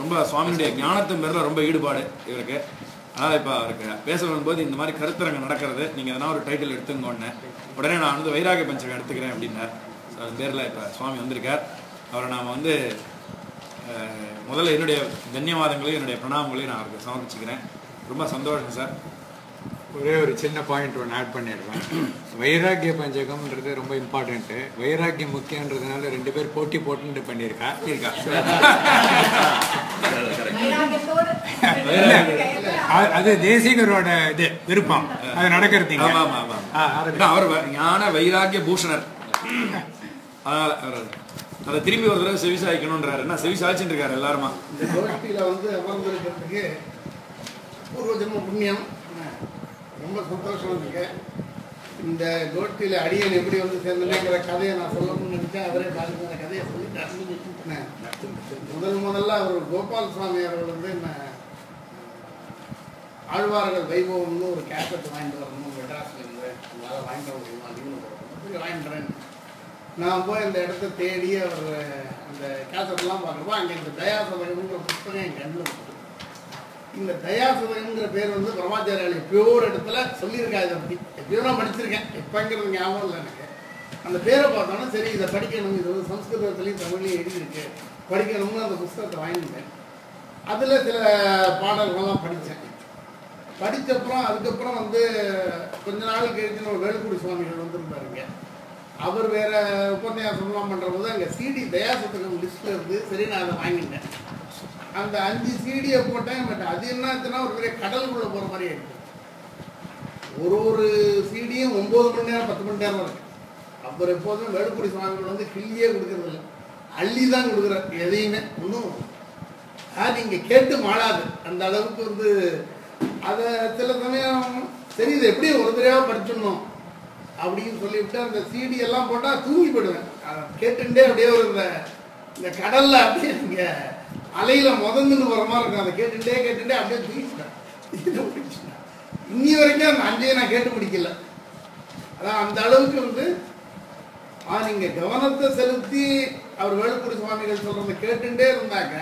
ரொம்ப சுவாமியுடைய ஞானத்தின் பேரில் ரொம்ப ஈடுபாடு இவருக்கு. அதனால் இப்போ அவருக்கு பேச வரும்போது இந்த மாதிரி கருத்தரங்கம் நடக்கிறது நீங்கள் எதனா ஒரு டைட்டில் எடுத்துங்கன்னு உடனே. நான் வந்து வைராக பஞ்சகம் எடுத்துக்கிறேன் அப்படின்னார். ஸோ அது பேரில் இப்போ சுவாமி வந்திருக்கார். அவரை நாம் வந்து முதல்ல என்னுடைய தன்யவாதங்களையும் என்னுடைய பிரணாமங்களையும் நான் அவருக்கு சமர்ப்பிச்சுக்கிறேன். ரொம்ப சந்தோஷம் சார். ஒரே ஒரு சின்ன பாயிண்ட் ஒன்று ஆட் பண்ணிடுவேன் வைராக்கிய பஞ்சகம்ன்றது ரொம்ப இம்பார்ட்டன்ட்டு வைராக்கியம் முக்கியன்றதுனால ரெண்டு பேர் போட்டி போட்டுட்டு பண்ணியிருக்கா? இருக்கா? அது தேசிகரோட இது விருப்பம். அது நடக்கிறது. அவர் வ- ஞான வைராக்கிய பூஷணர். அதை. திரும்பி ஒரு தடவை செவிசாய்க்கணுன்றாரு என்ன செவிசாய்ச்சிட்டு இருக்காரு எல்லாருமா? இந்த வந்து அமர்ந்திருக்கிறதுக்கு பூர்வ ஜென்ம புண்ணியம். ரொம்ப சந்தோஷம் இருக்கு இந்த கோஷ்டியில அடியன் எப்படி வந்து சேர்ந்தேங்கிற கதையை நான் சொல்லணும்னு நினைச்சேன். அவரே பாருங்க அந்த கதையை சொல்லிட்டு முதல் முதல்ல அவர் கோபால் சுவாமி அவர்கள் வந்து என்ன ஆழ்வார்கள் வைபவம்னு ஒரு கேசட் வாங்கிட்டு வரணும் மெட்ராஸில் இருந்து. உங்களால் வாங்கிட்டு வர முடியுமா? அப்படின்னு வாங்கிட்டுறேன் நான் போய் அந்த இடத்த தேடி அவர் அந்த கேசட்லாம் பார்க்குறப்போ அங்கே இந்த தயாசதகம்ங்கிற புத்தகம் என் கண்ணில் இருக்கு. இந்த தயாசதகம்ங்கிற பேர் வந்து பிரமாச்சாரியால் எப்பயோ ஒரு இடத்துல சொல்லியிருக்கா இதை பற்றி எப்பயோ நான் படிச்சிருக்கேன். எப்போங்கிறது ஞாபகம் இல்லை எனக்கு. அந்த பேரை பார்த்தோன்னா சரி இதை படிக்கணும். இது வந்து சம்ஸ்கிருதத்துலேயும் தமிழ்லையும் எழுதியிருக்கு. படிக்கணும்னு அந்த புஸ்தகத்தை வாங்கிட்டேன் அதில் சில பாடல்கள்லாம் படித்தேன். படிச்சப்புறம் அதுக்கப்புறம் வந்து கொஞ்ச நாள் கழிச்சுன்னு ஒரு வேலுக்குடி சுவாமிகள் வந்திருந்தாருங்க அவர் வேற உபன்யாசம்லாம் பண்ணுற போது அங்கே சிடி தயாசத்துக்கு லிஸ்ட்டில் இருந்து சரி நான் அதை வாங்கிட்டேன் அந்த அஞ்சு சீடியை போட்டேன் பட் அது என்னாச்சுன்னா ஒரு பெரிய கடலுக்குள்ள போகிற மாதிரி ஆயிடுச்சு. ஒரு ஒரு சீடியும் ஒம்பது மணி நேரம் பத்து மணி நேரம் இருக்கு. அப்புறம் எப்போதும் வேலுக்குடி சுவாமிகள் வந்து கிள்ளியே கொடுக்கறது இல்லை. அள்ளி தான் கொடுக்குறார் எதையுமே. ஒன்றும் அது இங்கே கேட்டு மாளாது. அந்த அளவுக்கு வந்து அதை சில சமயம் சரி எப்படி ஒரு தடவையாக படிச்சிடணும் அப்படின்னு சொல்லிவிட்டு அந்த சீடி எல்லாம் போட்டால் தூங்கி போயிடுவேன். அதை கேட்டுட்டே அப்படியே ஒரு இந்த கடலில் அப்படியே நீங்கள் அலையில முதந்துன்னு மாதிரி இருக்கும். அதை கேட்டுட்டே கேட்டுட்டே அப்படியே பிடிச்சிட்டேன். இன்னி வரைக்கும் அந்த அஞ்சையும் நான் கேட்டு பிடிக்கல அதான் அந்த அளவுக்கு வந்து ஆ நீங்க கவனத்தை செலுத்தி அவர் வேலுக்குடி சுவாமிகள் சொல்றதை கேட்டுட்டே இருந்தாங்க.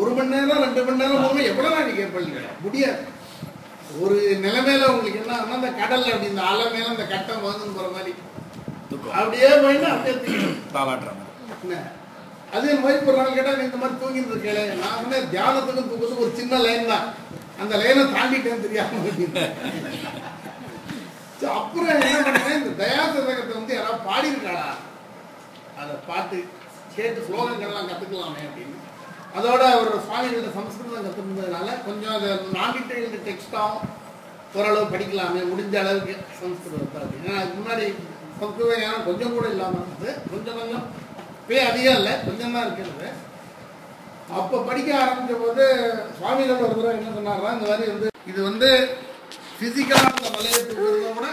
ஒரு மணி நேரம் ரெண்டு மணி நேரம் மூணு எவ்வளவு நாள் கேட்பீங்க முடியாது. ஒரு நிலைமையில உங்களுக்கு என்ன அந்த கடல்ல அப்படி இந்த அலை மேல அந்த கட்டம் வந்து போற மாதிரி. அப்படியே போயிட்டு அப்படியே தூக்கிடும். அதே மாதிரி ஒரு நாள் கேட்டால் இந்த மாதிரி தூங்கிட்டு இருக்கேன் நான் வந்து தியானத்துக்கும் தூக்கத்துக்கும் ஒரு சின்ன லைன் தான். அந்த லைனை தாண்டிட்டேன்னு தெரியாம அப்புறம் என்ன பண்ணேன்? இந்த தயாசதகத்தை வந்து யாராவது பாடியிருக்காளா? அதை பாட்டு கேட்டு ஸ்லோகங்கள்லாம் கற்றுக்கலாமே அப்படின்னு. அதோட அவர் சுவாமிகளோட சம்ஸ்கிருதம் கற்றுருந்ததுனால கொஞ்சம் அதை நான் டீட்டெயில்டு டெக்ஸ்டாகவும் ஓரளவு படிக்கலாமே முடிஞ்ச அளவுக்கு சம்ஸ்கிருதத்தை அப்படின்னு ஏன்னா அதுக்கு முன்னாடி சம்ஸ்கிருதம் ஏன்னா கொஞ்சம் கூட இல்லாமல் இருந்தது. கொஞ்சம் கொஞ்சம் பே அதிகம் இல்லை கொஞ்சம் தான் இருக்கிறது. அப்போ படிக்க ஆரம்பிச்ச போது சுவாமிகள் ஒரு தடவை என்ன சொன்னாரா இந்த மாதிரி வந்து இது வந்து பிசிக்கலாக அந்த மலையத்துக்கு கூட